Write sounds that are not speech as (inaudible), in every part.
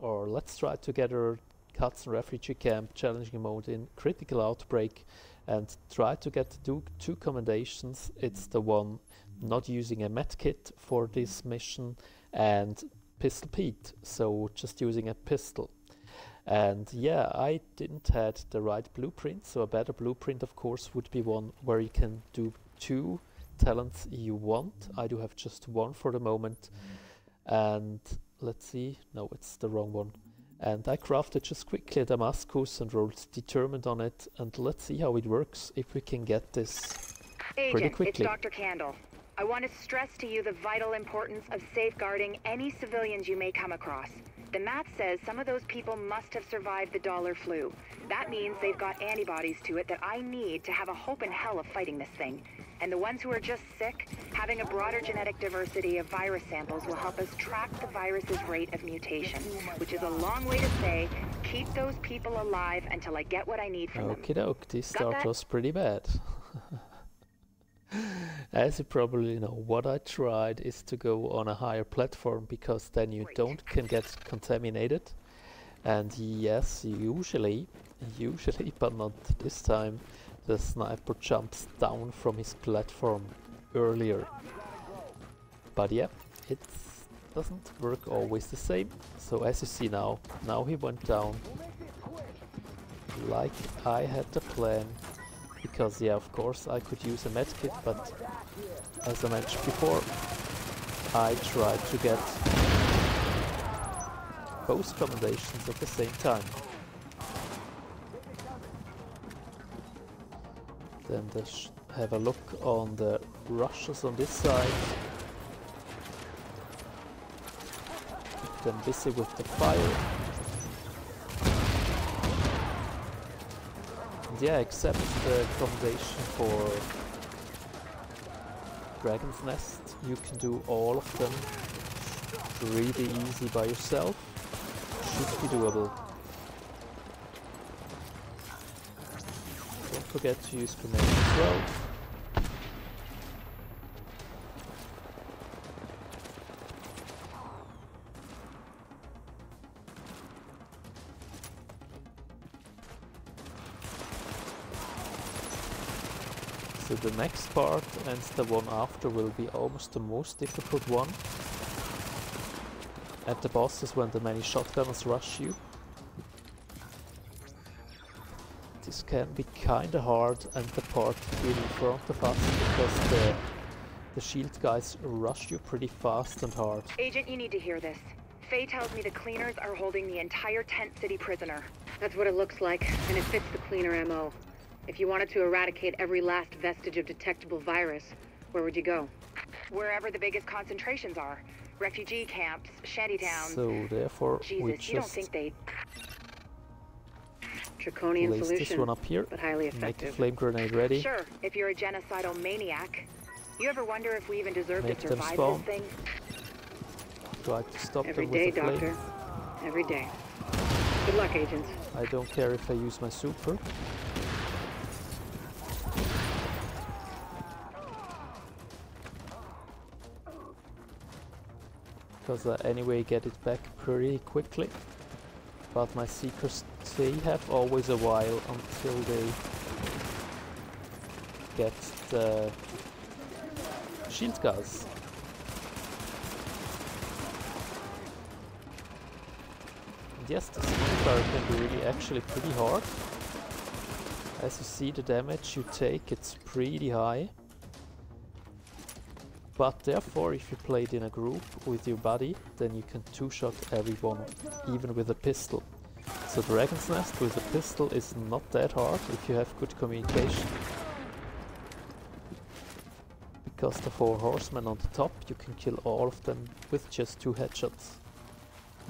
or let's try together Hudson refugee camp challenging mode in critical outbreak and try to get two, two commendations. It's the one not using a medkit for this mission and Pistol Pete, so just using a pistol. And yeah, I didn't had the right blueprint, so a better blueprint of course would be one where you can do two talents you want. I do have just one for the moment. And let's see, no, it's the wrong one. And I crafted just quickly a Damascus and wrote determined on it. And let's see how it works if we can get this Agent, pretty quickly. it's Dr. Kandel. I want to stress to you the vital importance of safeguarding any civilians you may come across. The math says some of those people must have survived the dollar flu. That means they've got antibodies to it that I need to have a hope in hell of fighting this thing. And the ones who are just sick, having a broader genetic diversity of virus samples will help us track the virus's rate of mutation, which is a long way to say, keep those people alive until I get what I need from them. Okie doke, this Got start that? was pretty bad. (laughs) (laughs) As you probably know, what I tried is to go on a higher platform because then you don't can get contaminated. And yes, usually, usually, (laughs) but not this time, the sniper jumps down from his platform earlier. But yeah, it doesn't work always the same. So as you see now, now he went down like I had the plan because yeah of course I could use a medkit but as I mentioned before I tried to get both commendations at the same time. Then let's have a look on the rushes on this side. Keep them busy with the fire yeah, except the accommodation for Dragon's Nest, you can do all of them really easy by yourself. Should be doable. Don't forget to use grenades as well. The next part and the one after will be almost the most difficult one. At the bosses when the many shotgunners rush you. This can be kinda hard and the part in front of us because the, the shield guys rush you pretty fast and hard. Agent, you need to hear this. Faye tells me the cleaners are holding the entire Tent City prisoner. That's what it looks like, and it fits the cleaner MO. If you wanted to eradicate every last vestige of detectable virus, where would you go? Wherever the biggest concentrations are. Refugee camps, shantytowns. So therefore we Jesus, you don't think they... Draconian place solution, this one up here. but highly Make the effective. flame grenade ready. Sure, if you're a genocidal maniac. You ever wonder if we even deserve Make to survive this thing? Try to stop Every them day, with the flame. Doctor. Every day. Good luck, agents. I don't care if I use my super. Because uh, I anyway get it back pretty quickly. But my seekers, they have always a while until they get the shield guys. Yes, the fire can be really actually pretty hard. As you see the damage you take, it's pretty high. But therefore, if you play it in a group with your buddy, then you can two-shot everyone, even with a pistol. So Dragon's Nest with a pistol is not that hard if you have good communication. Because the four horsemen on the top, you can kill all of them with just two headshots.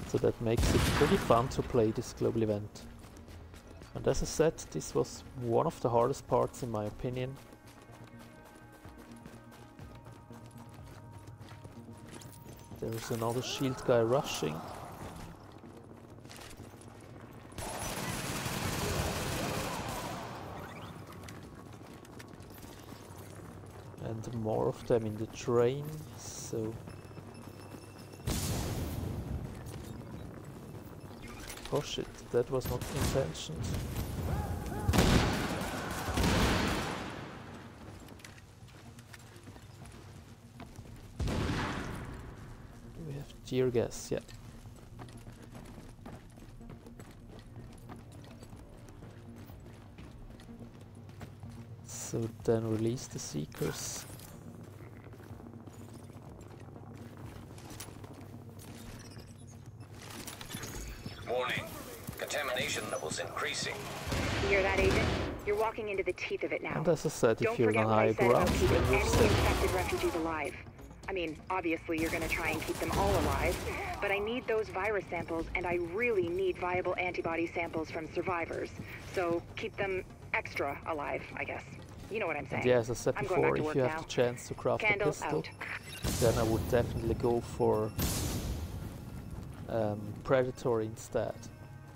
So that makes it pretty fun to play this global event. And as I said, this was one of the hardest parts in my opinion. There's another shield guy rushing. And more of them in the train, so Oh shit, that was not intentioned. We have tear gas, yeah. So then release the seekers. Warning. Contamination levels increasing. You hear that, Agent? You're walking into the teeth of it now. And as I said, Don't you're forget on what I high said about ground, keeping you're any infected refugees alive. I mean, obviously you're gonna try and keep them all alive, but I need those virus samples, and I really need viable antibody samples from survivors. So keep them extra alive, I guess. You know what I'm saying. And yeah, as I said I'm before, if you have now. the chance to craft Kandel a pistol, out. then I would definitely go for um, predatory instead,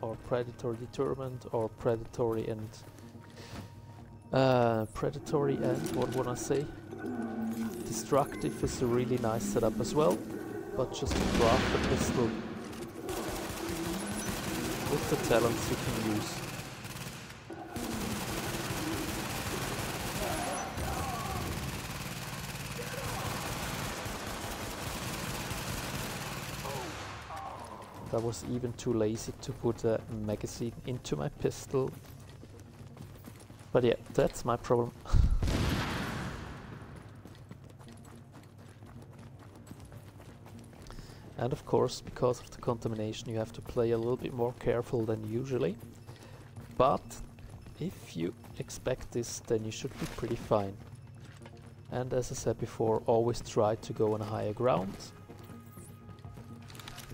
or predatory determined, or predatory and uh, predatory and what would I say? Destructive is a really nice setup as well, but just craft a pistol with the talents you can use. I was even too lazy to put a magazine into my pistol. But yeah, that's my problem. (laughs) and of course, because of the contamination, you have to play a little bit more careful than usually. But if you expect this, then you should be pretty fine. And as I said before, always try to go on higher ground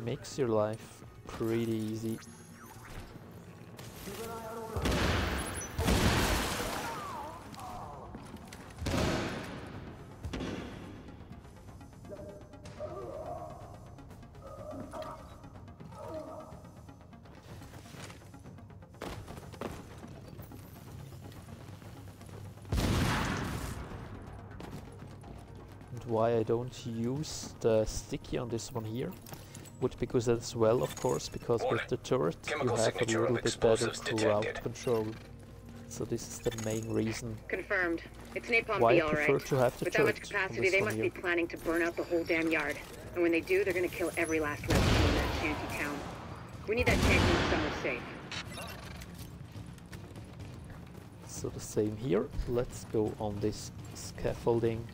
makes your life pretty easy. Why I don't use the sticky on this one here would be good as well, of course, because Warning. with the turret you have a little bit better explosives crowd detected. control. So this is the main reason Confirmed. It's Napalm why B, I prefer right. to have the With that much turret on capacity, this they one must here. be planning to burn out the whole damn yard. And when they do, they're gonna kill every last refugee in that shanty town. We need that tank somewhere safe. So the same here. Let's go on this scaffolding.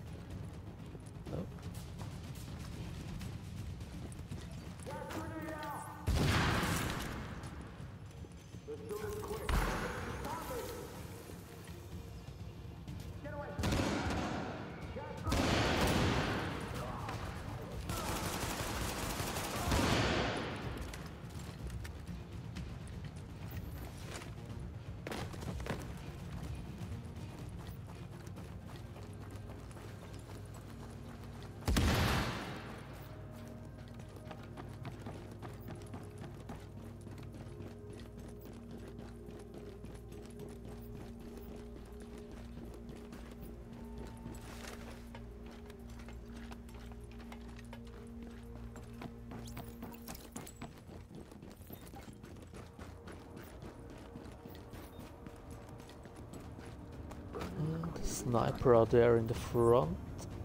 Sniper out there in the front.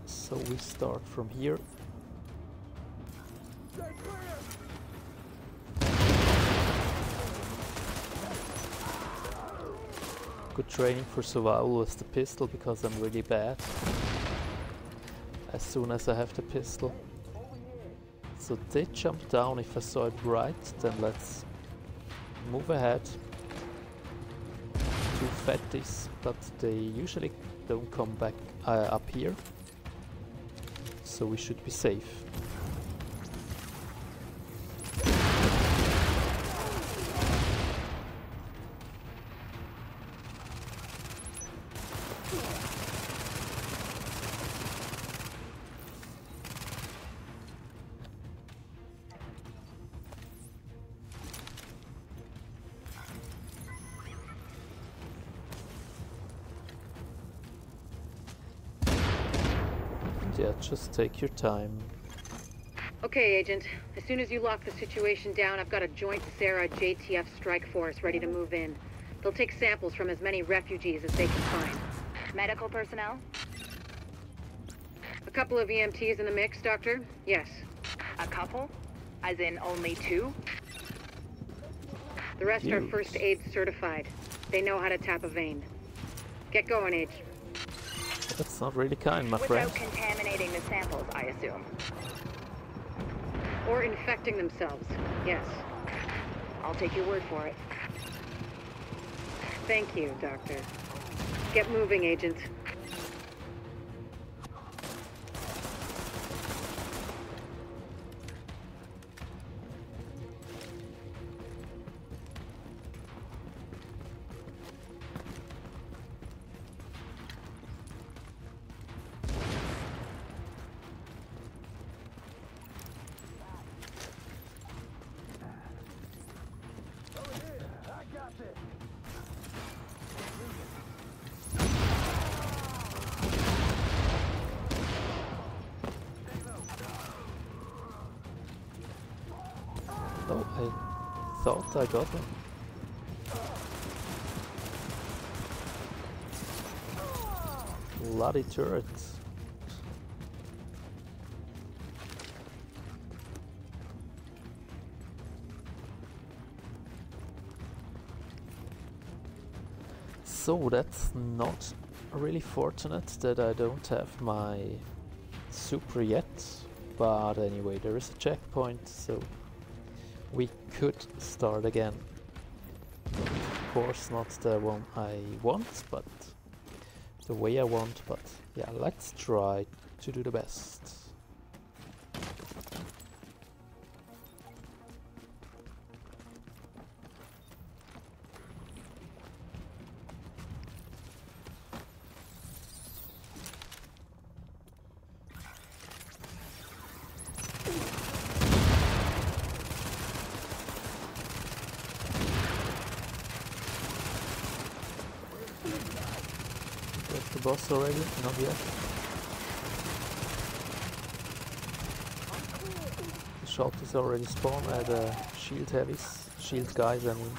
So we start from here. Good training for survival with the pistol because I'm really bad. As soon as I have the pistol. So they jump down if I saw it right, then let's move ahead two fatties, but they usually don't come back uh, up here. So we should be safe. Take your time. Okay, Agent. As soon as you lock the situation down, I've got a joint CERA JTF strike force ready to move in. They'll take samples from as many refugees as they can find. Medical personnel? A couple of EMTs in the mix, Doctor? Yes. A couple? As in only two? The rest are first aid certified. They know how to tap a vein. Get going, Age. That's not really kind, my friend. Without contaminating the samples, I assume. Or infecting themselves. Yes. I'll take your word for it. Thank you, Doctor. Get moving, Agent. I got. Bloody turrets. So that's not really fortunate that I don't have my super yet. But anyway, there is a checkpoint, so we could start again. Of course not the one I want, but the way I want, but yeah, let's try to do the best. Already? Not yet. The shot is already spawned at uh, shield heavies, shield guys I mean.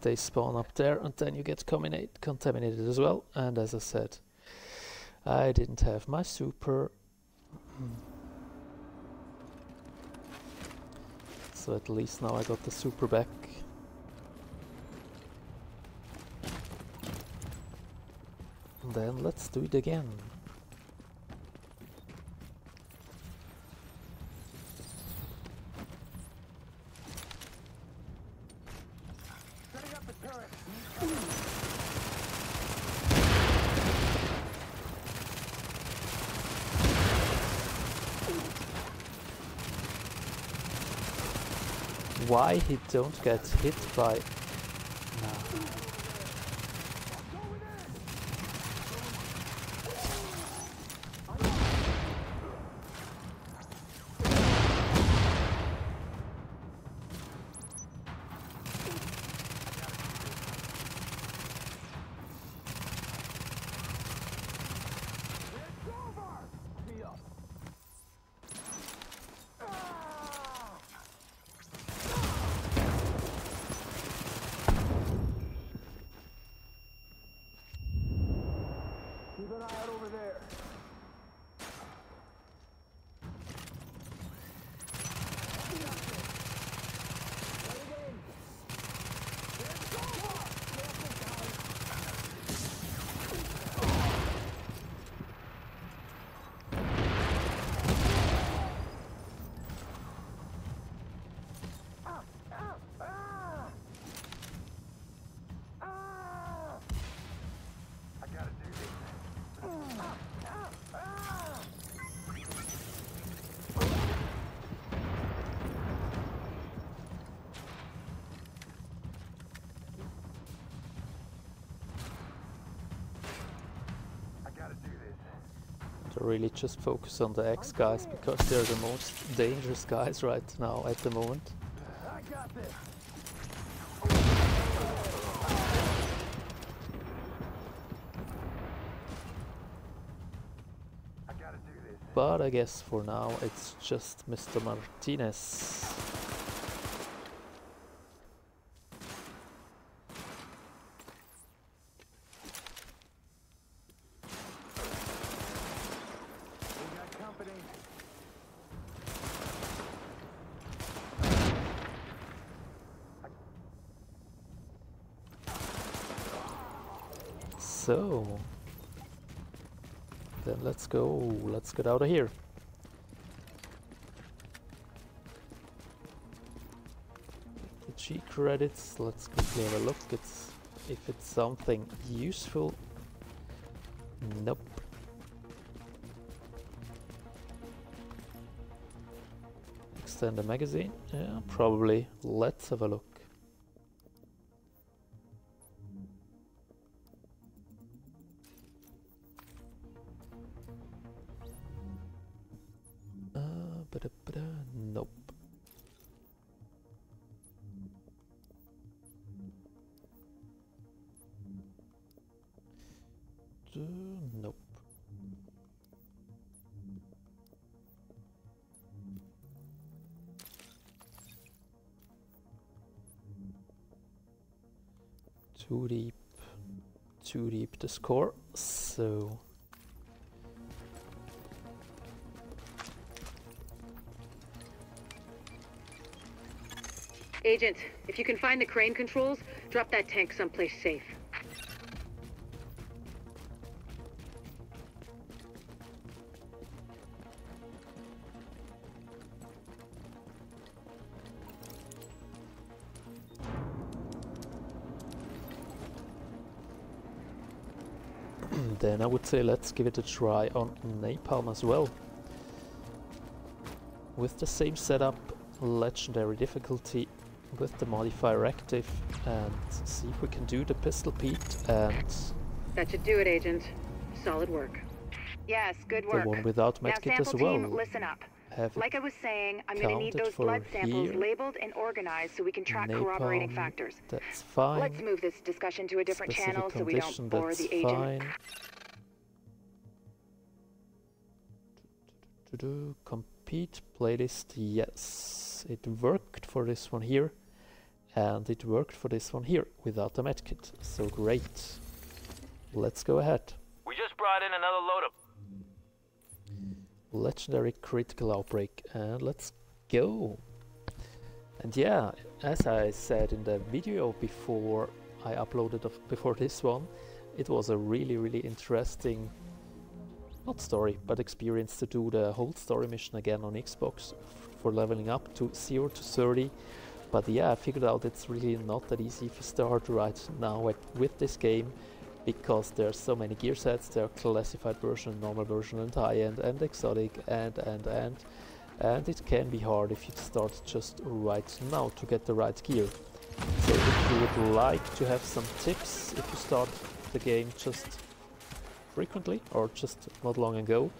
They spawn up there and then you get contaminated as well. And as I said, I didn't have my super. So at least now I got the super back. Then let's do it again. Why he don't get hit by... really just focus on the X guys because they're the most dangerous guys right now at the moment. But I guess for now it's just Mr. Martinez. So, then let's go, let's get out of here. The G credits, let's quickly have a look it's, if it's something useful. Nope. Extend the magazine? Yeah, probably. Let's have a look. Too deep, too deep to score, so Agent, if you can find the crane controls, drop that tank someplace safe. I would say let's give it a try on Napalm as well. With the same setup, legendary difficulty, with the modifier active, and see if we can do the pistol Pete and That should do it, Agent. Solid work. Yes, good work. the one without medkit as well. team, listen up. Have Like I was saying, I'm going to need those blood samples here. labeled and organized so we can track corroborating factors. That's fine. Let's move this discussion to a different Specific channel so we don't bore the agent. fine. To do compete playlist, yes, it worked for this one here, and it worked for this one here without the medkit. So great. Let's go ahead. We just brought in another load of Legendary critical outbreak, and let's go. And yeah, as I said in the video before I uploaded before this one, it was a really really interesting not story, but experience to do the whole story mission again on Xbox for leveling up to 0 to 30. But yeah, I figured out it's really not that easy to start right now at, with this game because there's so many gear sets, there are classified version, normal version and high-end and exotic and and and and it can be hard if you start just right now to get the right gear. So if you would like to have some tips if you start the game just frequently or just not long ago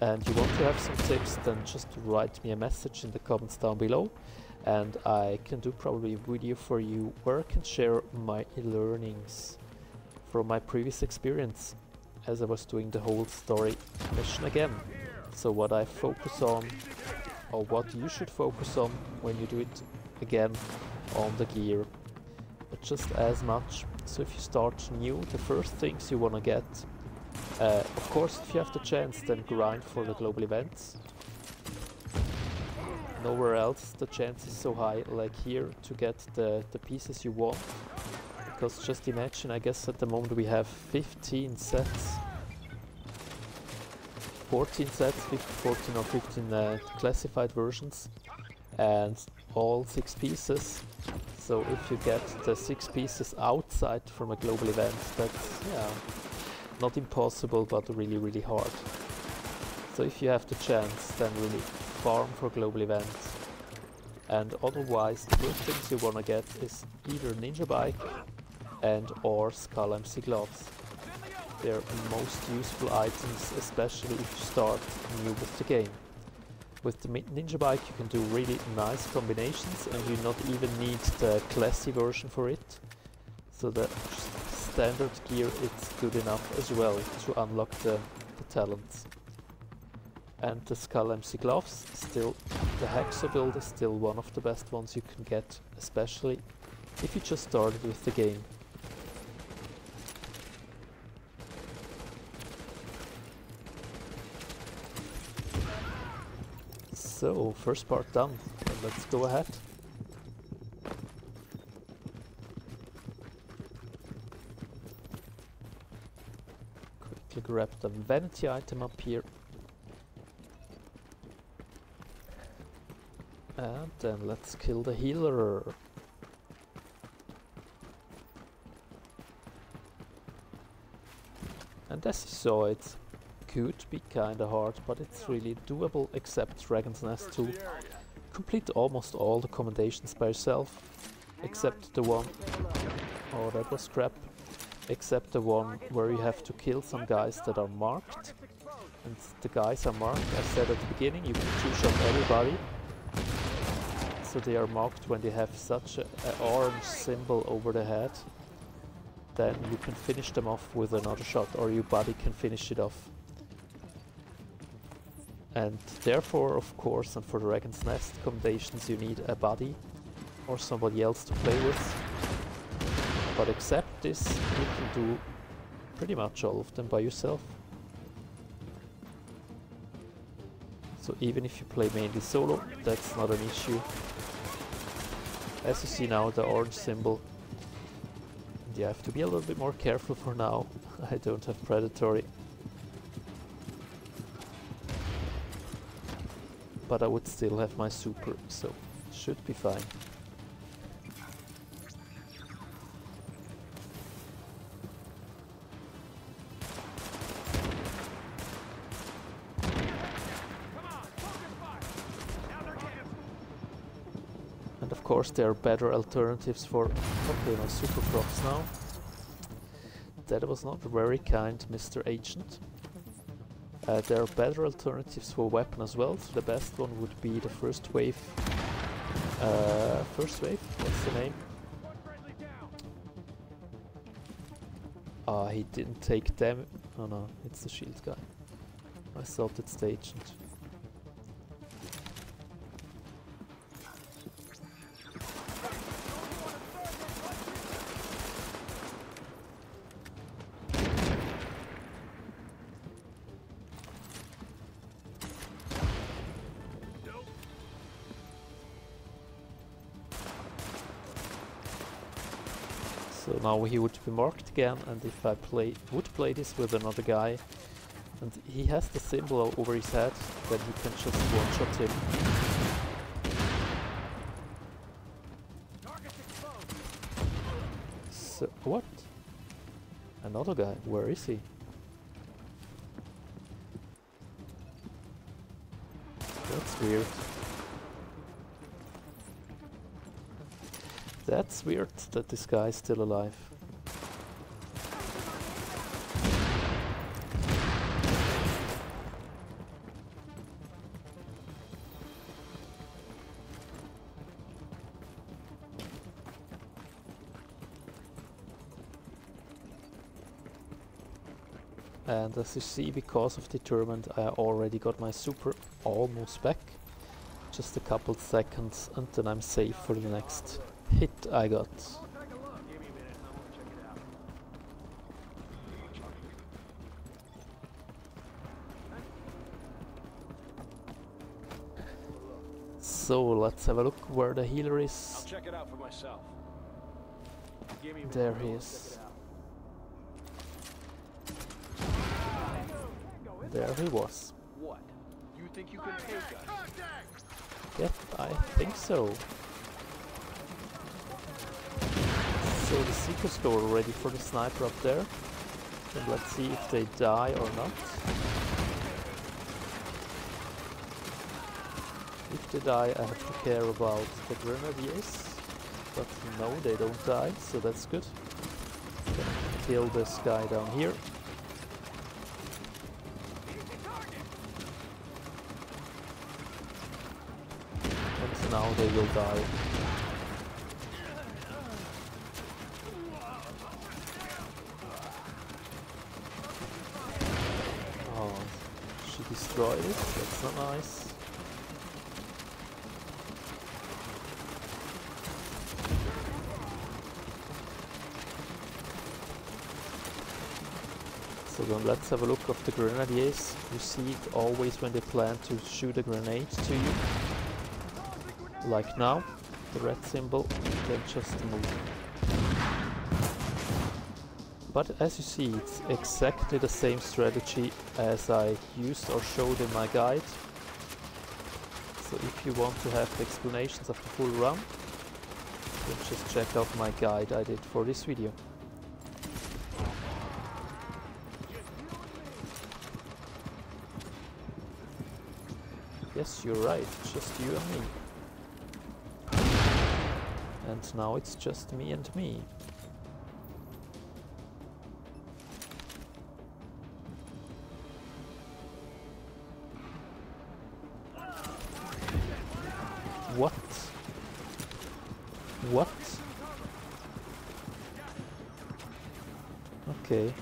and you want to have some tips then just write me a message in the comments down below and I can do probably a video for you where I can share my learnings from my previous experience as I was doing the whole story mission again. So what I focus on or what you should focus on when you do it again on the gear. But just as much. So if you start new, the first things you want to get uh, of course, if you have the chance, then grind for the global events. Nowhere else the chance is so high like here to get the, the pieces you want. Because just imagine, I guess at the moment we have 15 sets. 14 sets, 14 or 15 uh, classified versions. And all 6 pieces. So if you get the 6 pieces outside from a global event, that's, yeah, not impossible but really really hard so if you have the chance then really farm for global events and otherwise the first things you want to get is either ninja bike and or skull MC gloves They're most useful items, especially if you start new with the game. With the Ninja Bike you can do really nice combinations and you not even need the classy version for it. So the s- standard gear it's good enough as well to unlock the, the talents. And the Skull MC gloves, still the Hacksaw build is still one of the best ones you can get, especially if you just started with the game. So, first part done. Let's go ahead. Grab the vanity item up here. And then let's kill the healer. And as you saw, it could be kinda hard, but it's really doable except Dragon's Nest to complete almost all the commendations by yourself, except the one. Oh, that was crap. Except the one where you have to kill some guys that are marked. And the guys are marked, I said at the beginning, you can two-shot everybody. So they are marked when they have such a, a orange symbol over the head. Then you can finish them off with another shot, or your buddy can finish it off. And therefore, of course, and for Dragon's Nest commendations, you need a buddy or somebody else to play with. But except this, you can do pretty much all of them by yourself. So even if you play mainly solo, that's not an issue. As you see now, the orange symbol. And you have to be a little bit more careful for now. (laughs) I don't have predatory. But I would still have my super, so should be fine. Course there are better alternatives for... Okay, my super props now. That was not very kind, Mr. Agent. Uh, there are better alternatives for weapon as well, so the best one would be the first wave. Uh, first wave, what's the name? Ah, he didn't take them. Oh no, it's the shield guy. I thought it's the agent. So now he would be marked again, and if I play would play this with another guy, and he has the symbol over his head, then he can just one-shot him. So what? Another guy? Where is he? That's weird. That's weird that this guy is still alive. And as you see, because of Determined, I already got my super almost back. Just a couple seconds and then I'm safe for the next hit I got. So let's have a look where the healer I'll is. check it out for myself. Give me There he is. check it out. There he was. What? You think you can take us? Yep, I think so. so the Seeker go already for the sniper up there. And let's see if they die or not. If they die, I have to care about the Grenadiers. But no, they don't die, so that's good. Kill this guy down here. And now they will die. Destroyed it, that's not nice. So then let's have a look of the grenadiers. You see it always when they plan to shoot a grenade to you. Like now, the red symbol, they just move. But as you see, it's exactly the same strategy as I used or showed in my guide. So if you want to have the explanations of the full run, then just check out my guide I did for this video. Yes, you're right, just you and me. And now it's just me and me. Okay.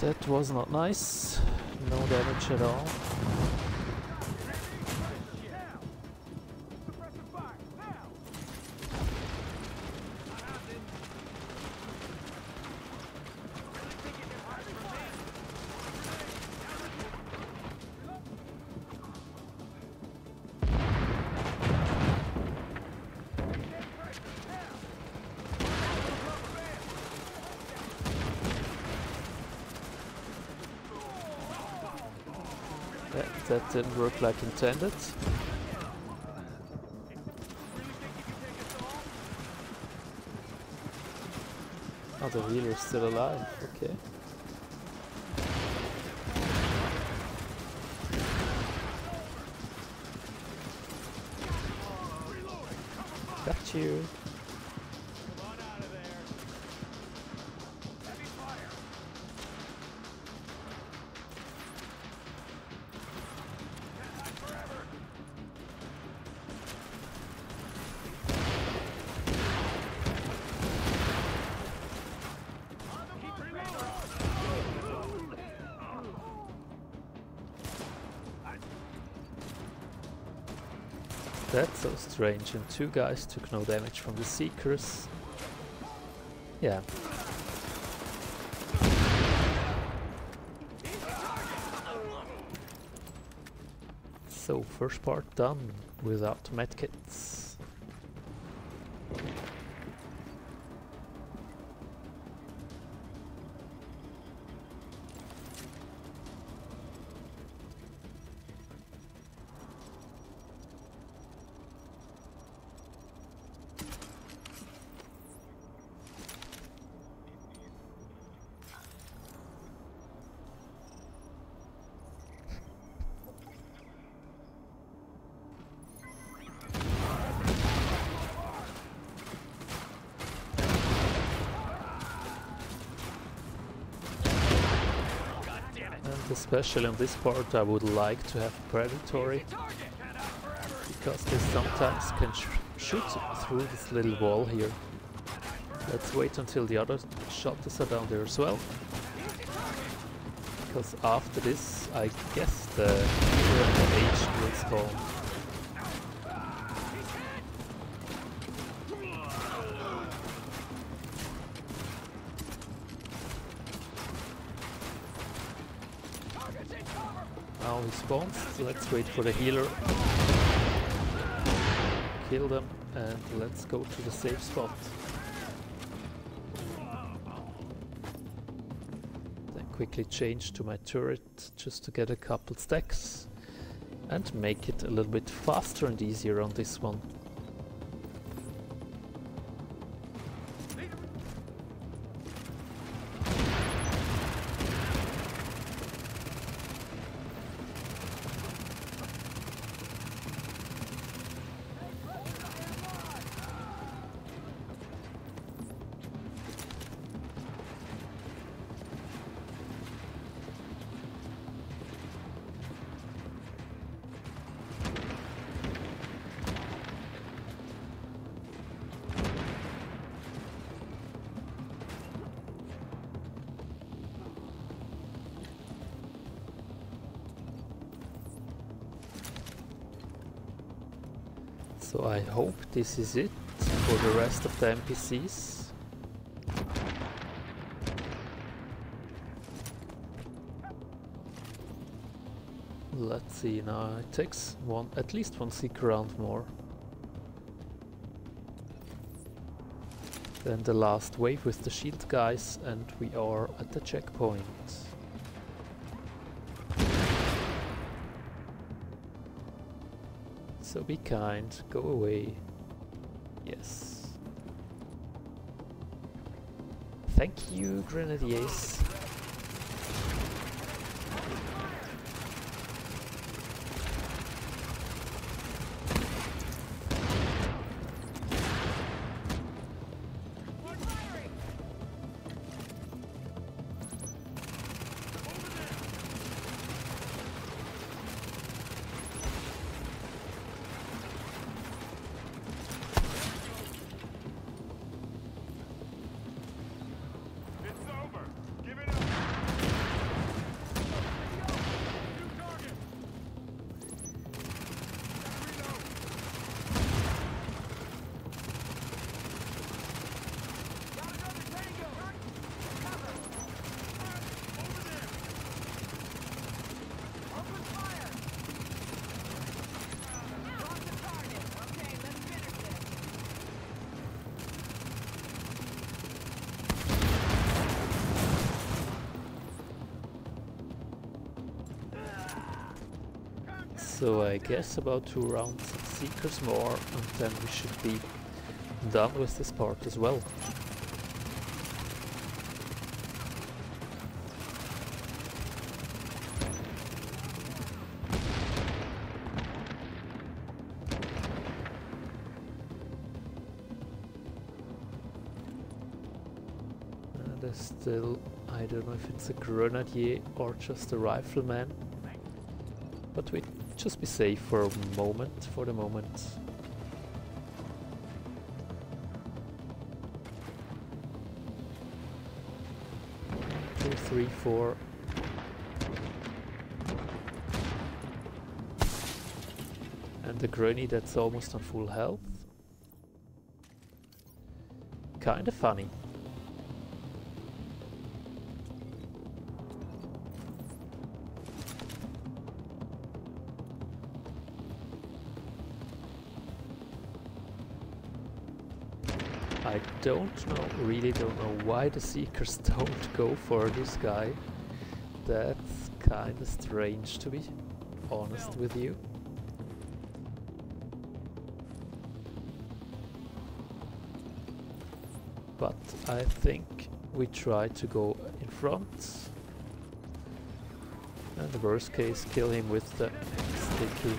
That was not nice. No damage at all. Didn't work like intended. Oh, the healer's still alive, okay. That's so strange, and two guys took no damage from the Seekers. Yeah. So, first part done without medkits. Especially on this part I would like to have predatory because they sometimes can sh shoot through this little wall here. Let's wait until the other shotters are down there as well. Because after this I guess the hero the agent will spawn. Now he so let's wait for the healer. Kill them and let's go to the safe spot. Then quickly change to my turret just to get a couple stacks and make it a little bit faster and easier on this one. Hope this is it for the rest of the NPCs. Let's see now, it takes one, at least one seek round more. Then the last wave with the shield guys and we are at the checkpoint. So be kind, go away. Yes. Thank you, Grenadiers. So I guess about two rounds of Seekers more and then we should be done with this part as well. There's still, I don't know if it's a grenadier or just a rifleman. Just be safe for a moment, for the moment. Two, three, four. And the granny that's almost on full health. Kinda funny. Don't know, really don't know why the Seekers (laughs) don't go for this guy. That's kinda strange to be honest with you. But I think we try to go in front. And the worst case, kill him with the sticky.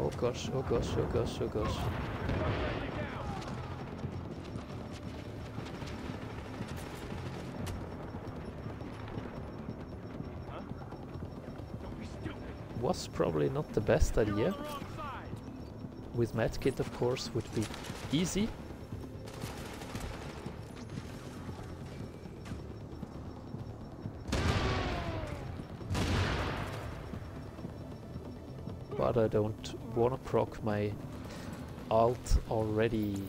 Oh gosh, oh gosh, oh gosh, oh gosh. Was probably not the best idea. With medkit of course would be easy. But I don't wanna proc my alt already.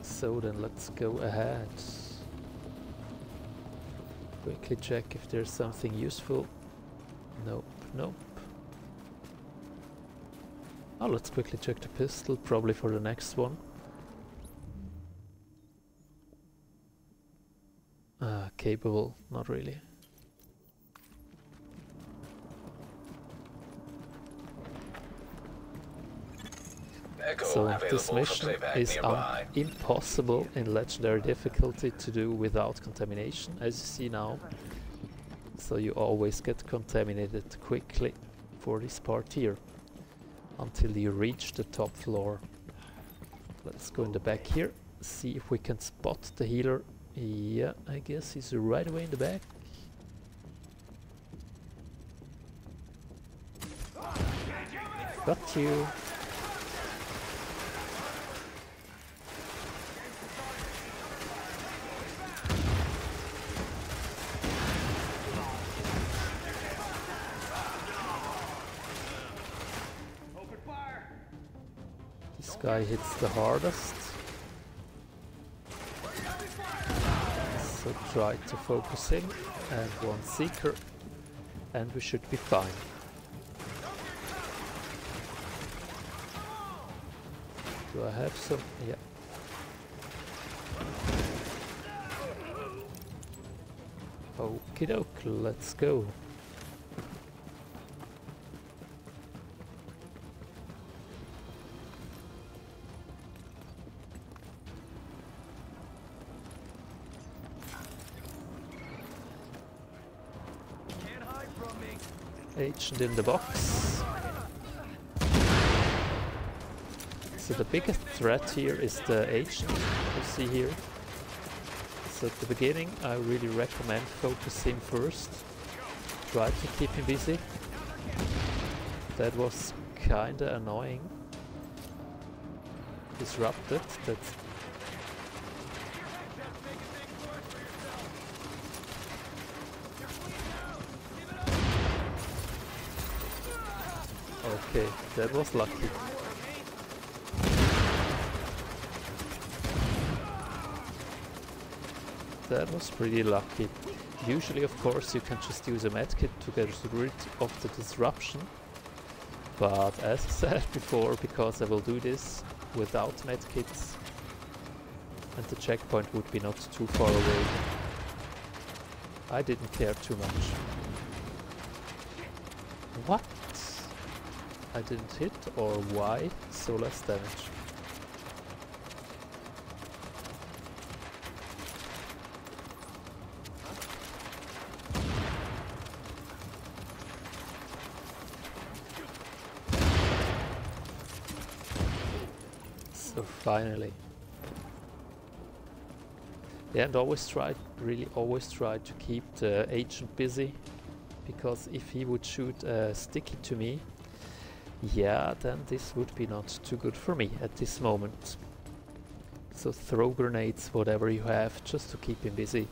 So then let's go ahead. Quickly check if there's something useful. Nope, nope. Oh, let's quickly check the pistol, probably for the next one. Ah, capable, not really. So this mission is um, un- impossible in legendary difficulty to do without contamination, as you see now. So you always get contaminated quickly for this part here, until you reach the top floor. Let's go in the back here, see if we can spot the healer. Yeah, I guess he's right away in the back. Got you. Guy hits the hardest. So try to focus him and one seeker and we should be fine. Do I have some? Yeah. Okie doke, let's go. In the box. So the biggest threat here is the agent you see here. So at the beginning I really recommend focus him first. Try to keep him busy. That was kinda annoying. Disrupted. That's Okay, that was lucky. That was pretty lucky. Usually, of course, you can just use a medkit to get rid of the disruption. But as I (laughs) said before, because I will do this without medkits, and the checkpoint would be not too far away, I didn't care too much. What? I didn't hit or why so less damage? So finally. Yeah, and always try, really always try to keep the agent busy because if he would shoot a sticky to me, yeah, then this would be not too good for me at this moment. So throw grenades, whatever you have, just to keep him busy.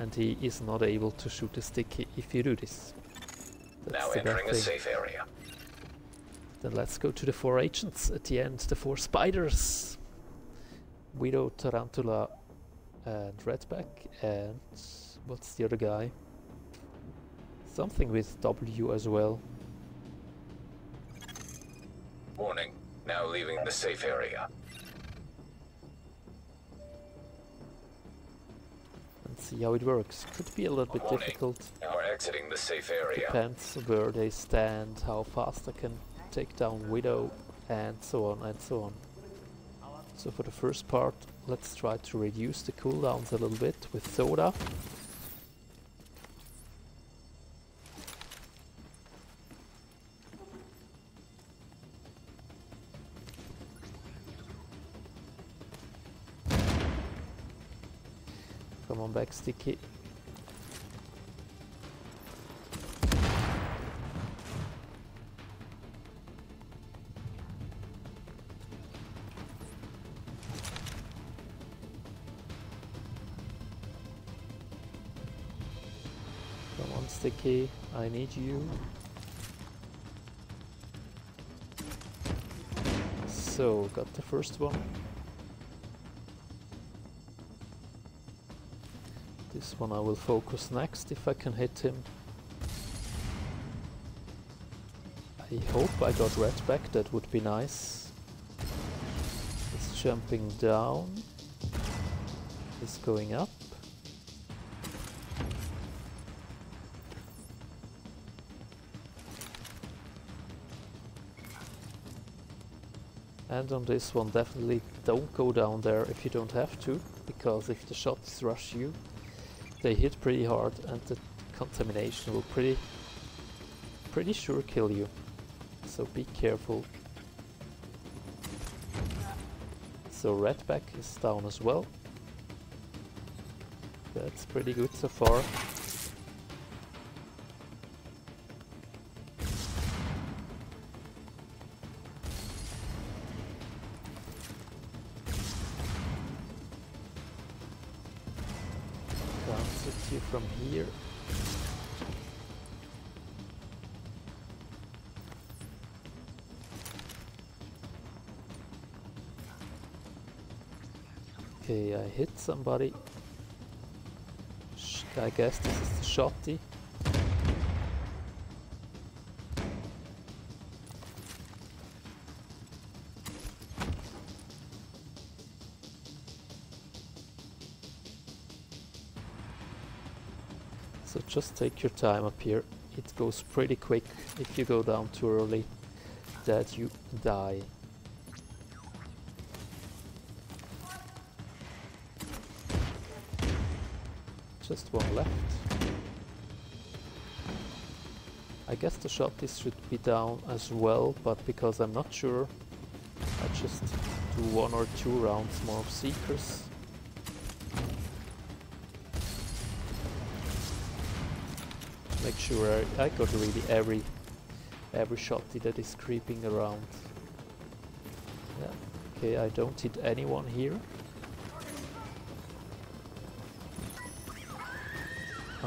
And he is not able to shoot a sticky if you do this. That's Now entering a safe area. Then let's go to the four agents at the end, the four spiders. Widow, Tarantula and Redback and what's the other guy? Something with W as well. Warning. Now leaving the safe area. Let's see how it works. Could be a little bit Warning. difficult. Now exiting the safe area. Depends where they stand, how fast I can take down Widow, and so on and so on. So for the first part, let's try to reduce the cooldowns a little bit with Soda. On back, Sticky. Come on, Sticky. I need you. So, got the first one. This one I will focus next if I can hit him. I hope I got red back, that would be nice. It's jumping down. It's going up. And on this one definitely don't go down there if you don't have to, because if the shots rush you, they hit pretty hard and the contamination will pretty pretty sure kill you. So be careful. So Redback is down as well. That's pretty good so far. Somebody. I guess this is the shotty. So just take your time up here. It goes pretty quick if you go down too early that you die. Just one left. I guess the shotties should be down as well, but because I'm not sure, I just do one or two rounds more of Seekers. Make sure I, I got really every every shotty that is creeping around. Yeah. Okay, I don't hit anyone here.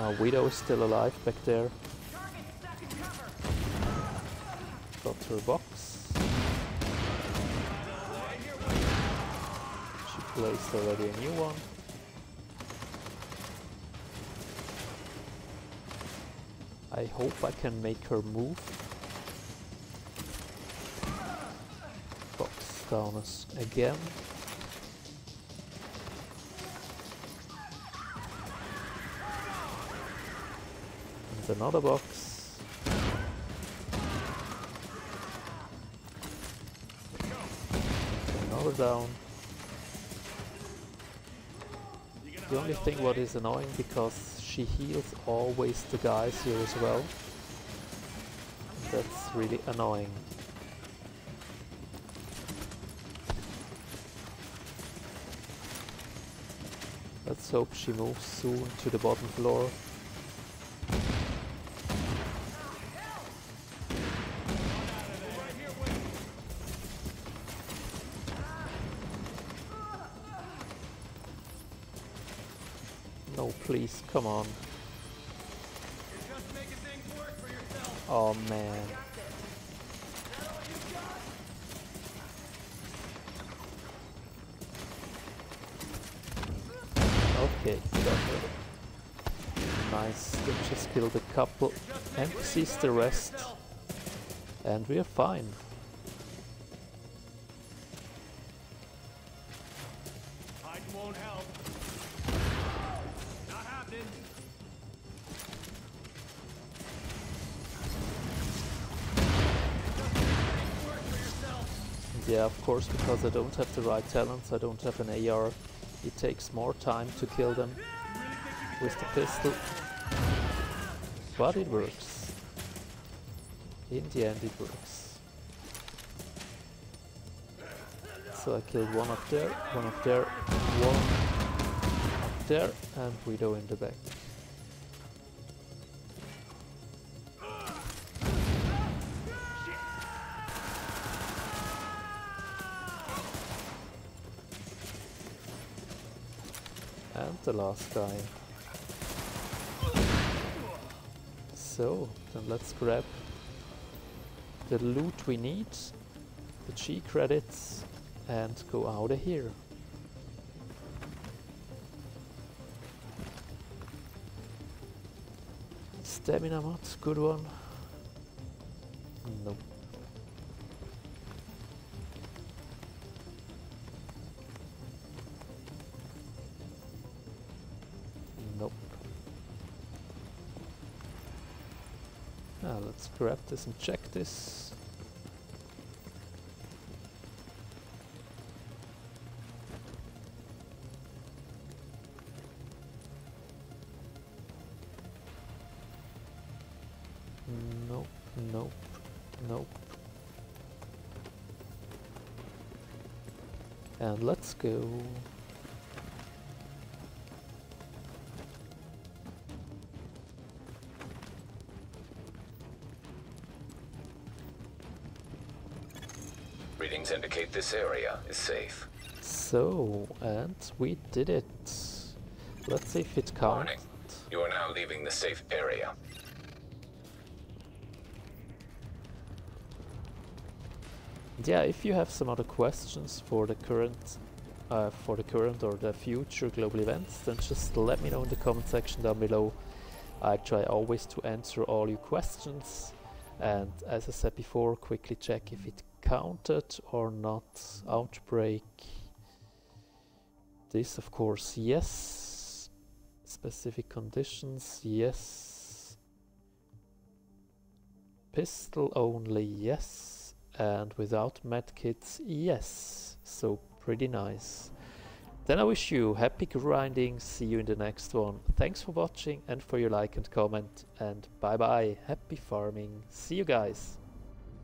Uh, Widow is still alive back there. Got her box. She placed already a new one. I hope I can make her move. Box down us again. Another box. Another down. The only thing what is annoying because she heals always the guys here as well. That's really annoying. Let's hope she moves soon to the bottom floor. Come on. Oh man. Okay. Nice, we just killed a couple NPCs the rest. And we are fine. Course, because I don't have the right talents, I don't have an AR. It takes more time to kill them with the pistol. But it works. In the end it works. So I killed one up there, one up there, one up there, and Widow in the back. The last guy. So, then let's grab the loot we need, the G credits, and go out of here. Stamina mod, good one. Grab this and check this. Nope, nope, nope. And let's go. This area is safe. So, and we did it. Let's see if it counts. Warning. You are now leaving the safe area. Yeah, if you have some other questions for the current uh, for the current or the future global events, then just let me know in the comment section down below. I try always to answer all your questions and as I said before, quickly check if it counted or not. Outbreak. This of course yes. Specific conditions yes. Pistol only yes. And without medkits yes. So pretty nice. Then I wish you happy grinding, see you in the next one. Thanks for watching and for your like and comment and bye bye, happy farming, see you guys.